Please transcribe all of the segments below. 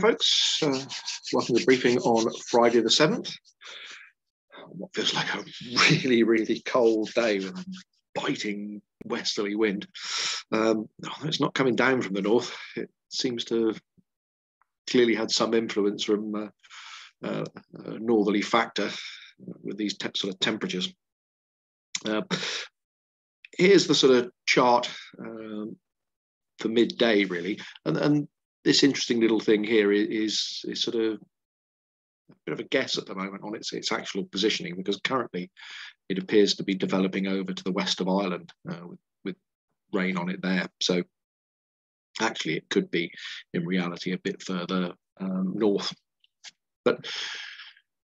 folks. Uh, welcome to the briefing on Friday the 7th. What feels like a really, really cold day with a biting westerly wind. Um, it's not coming down from the north. It seems to have clearly had some influence from uh, uh, a northerly factor with these sort of temperatures. Uh, here's the sort of chart um, for midday, really, and, and this interesting little thing here is, is sort of a bit of a guess at the moment on its its actual positioning because currently it appears to be developing over to the west of Ireland uh, with, with rain on it there. So actually, it could be in reality a bit further um, north, but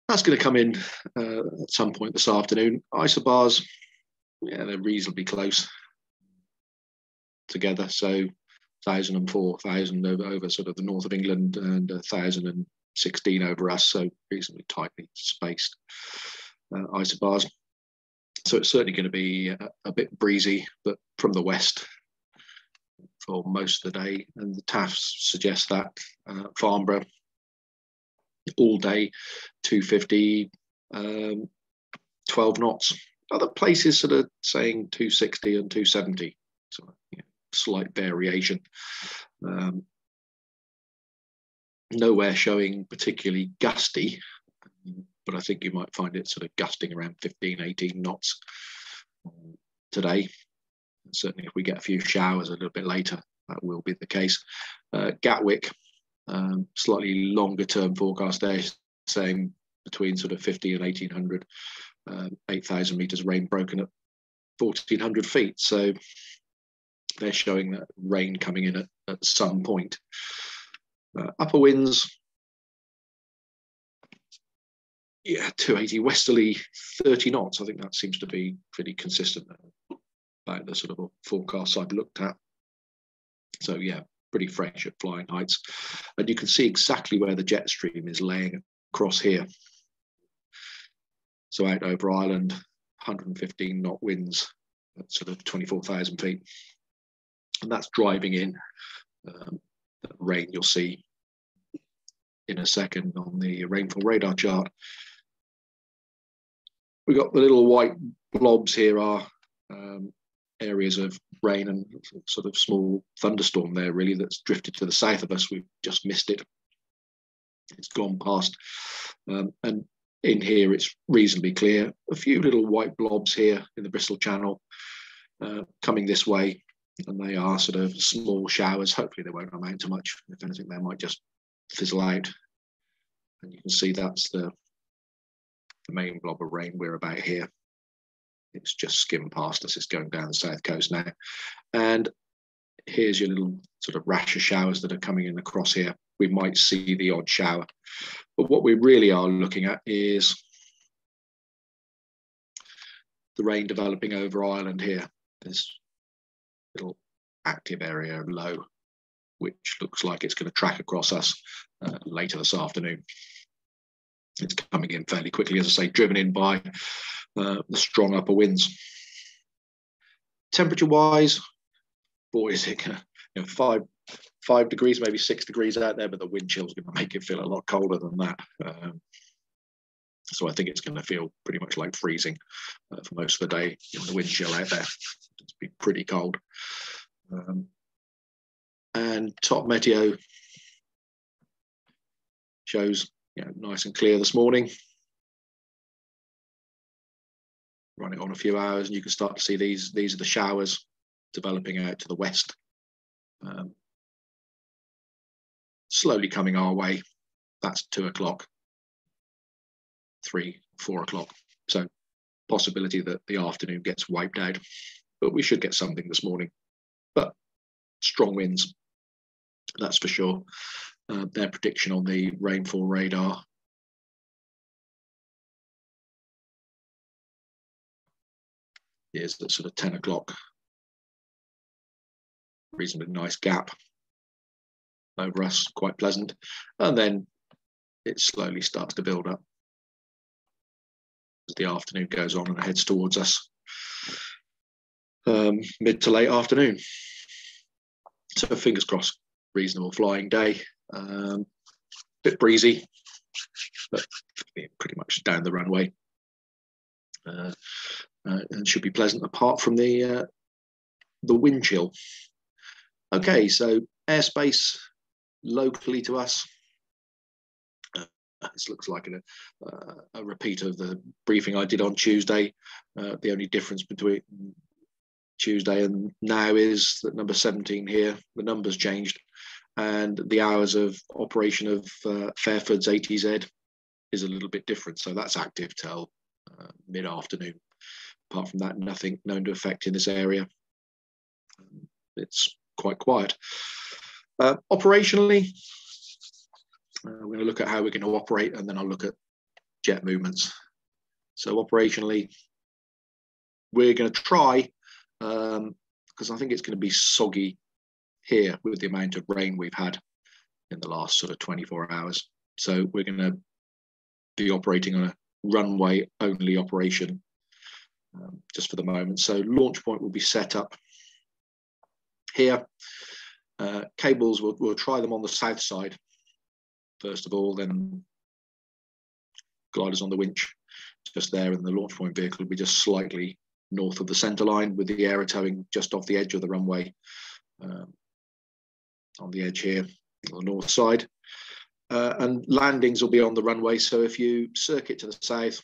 that's going to come in uh, at some point this afternoon. Isobars, yeah, they're reasonably close together, so thousand and four thousand over, over sort of the north of England and a thousand and sixteen over us, so reasonably tightly spaced uh, isobars. So it's certainly going to be a, a, bit breezy, but from the west for most of the day. And the TAFs suggest that uh, Farnborough all day, 250, um, 12 knots. Other places sort of saying 260 and 270. So slight variation. Um, nowhere showing particularly gusty, but I think you might find it sort of gusting around 15, 18 knots today. Certainly, if we get a few showers a little bit later, that will be the case. Uh, Gatwick, um, slightly longer term forecast there, saying between sort of 50 and 1800, uh, 8,000 meters rain broken at 1400 feet. So they're showing that rain coming in at, at some point. Uh, upper winds, yeah, 280 westerly, 30 knots. I think that seems to be pretty consistent about the sort of forecasts I've looked at. So yeah, pretty fresh at flying heights. And you can see exactly where the jet stream is laying across here. So out over Ireland, 115 knot winds at sort of 24,000 feet and that's driving in um, rain you'll see in a second on the rainfall radar chart. We've got the little white blobs here are um, areas of rain and sort of small thunderstorm there really that's drifted to the south of us. We've just missed it. It's gone past. Um, and in here it's reasonably clear. A few little white blobs here in the Bristol Channel uh, coming this way and they are sort of small showers. Hopefully, they won't amount to much. If anything, they might just fizzle out. And you can see that's the, the main blob of rain we're about here. It's just skimmed past us. It's going down the south coast now. And here's your little sort of rash of showers that are coming in across here. We might see the odd shower. But what we really are looking at is the rain developing over Ireland here. There's little active area low, which looks like it's going to track across us uh, later this afternoon. It's coming in fairly quickly, as I say, driven in by uh, the strong upper winds. Temperature wise, boy, is it you know, five, five degrees, maybe six degrees out there, but the wind chill is going to make it feel a lot colder than that. Um, so I think it's going to feel pretty much like freezing uh, for most of the day. You know, the wind chill out there, it's be pretty cold. Um, and TopMeteo shows you know, nice and clear this morning. Run it on a few hours, and you can start to see these. These are the showers developing out to the west. Um, slowly coming our way. That's two o'clock three, four o'clock. So possibility that the afternoon gets wiped out, but we should get something this morning. Strong winds, that's for sure. Uh, their prediction on the rainfall radar is at sort of 10 o'clock. Reasonably nice gap over us, quite pleasant. And then it slowly starts to build up as the afternoon goes on and heads towards us um, mid to late afternoon. So fingers crossed, reasonable flying day. Um, bit breezy, but pretty much down the runway. Uh, uh, and should be pleasant apart from the uh, the wind chill. Okay, so airspace locally to us. Uh, this looks like a, uh, a, repeat of the briefing I did on Tuesday. Uh, the only difference between Tuesday and now is that number 17 here, the numbers changed, and the hours of operation of uh, Fairford's ATZ is a little bit different. So that's active till uh, mid afternoon. Apart from that, nothing known to affect in this area. It's quite quiet. Uh, operationally, uh, we're going to look at how we're going to operate and then I'll look at jet movements. So operationally, we're going to try, because um, I think it's going to be soggy here with the amount of rain we've had in the last sort of 24 hours. So we're going to be operating on a runway only operation um, just for the moment. So launch point will be set up here. Uh, cables, we'll, we'll try them on the south side first of all, then gliders on the winch just there and the launch point vehicle will be just slightly north of the center line with the aero towing just off the edge of the runway um, on the edge here on the north side. Uh, and landings will be on the runway. So if you circuit to the south,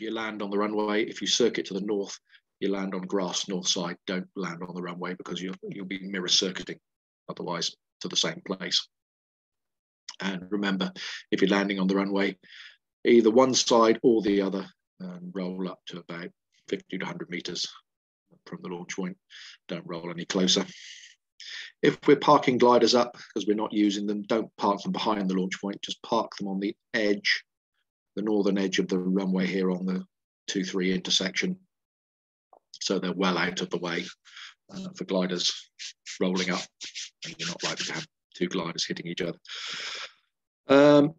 you land on the runway. If you circuit to the north, you land on grass north side. Don't land on the runway because you'll, you'll be mirror circuiting otherwise to the same place. And remember, if you're landing on the runway, either one side or the other, and roll up to about 50 to 100 meters from the launch point. Don't roll any closer. If we're parking gliders up because we're not using them, don't park them behind the launch point, just park them on the edge, the northern edge of the runway here on the 2-3 intersection. So they're well out of the way uh, for gliders rolling up and you're not likely to have two gliders hitting each other. Um,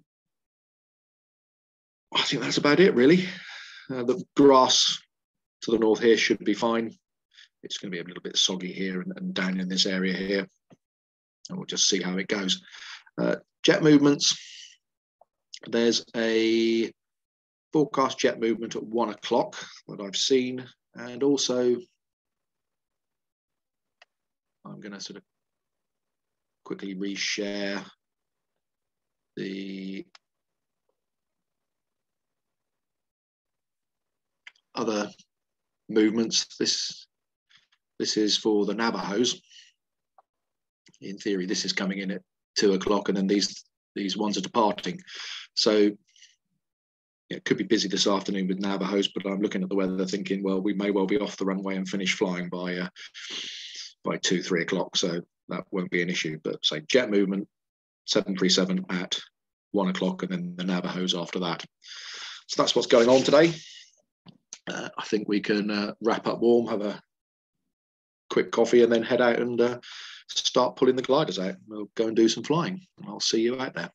I think that's about it really. Uh, the grass to the north here should be fine it's going to be a little bit soggy here and, and down in this area here. And we'll just see how it goes. Uh, jet movements. There's a forecast jet movement at one o'clock that I've seen. And also, I'm going to sort of quickly reshare the other movements. This this is for the Navajos. In theory, this is coming in at two o'clock, and then these these ones are departing. So it could be busy this afternoon with Navajos, but I'm looking at the weather, thinking, well, we may well be off the runway and finish flying by uh, by two, three o'clock. So that won't be an issue. But say jet movement, 737 at one o'clock, and then the Navajos after that. So that's what's going on today. Uh, I think we can uh, wrap up warm, have a quick coffee and then head out and uh, start pulling the gliders out. We'll go and do some flying. I'll see you out there.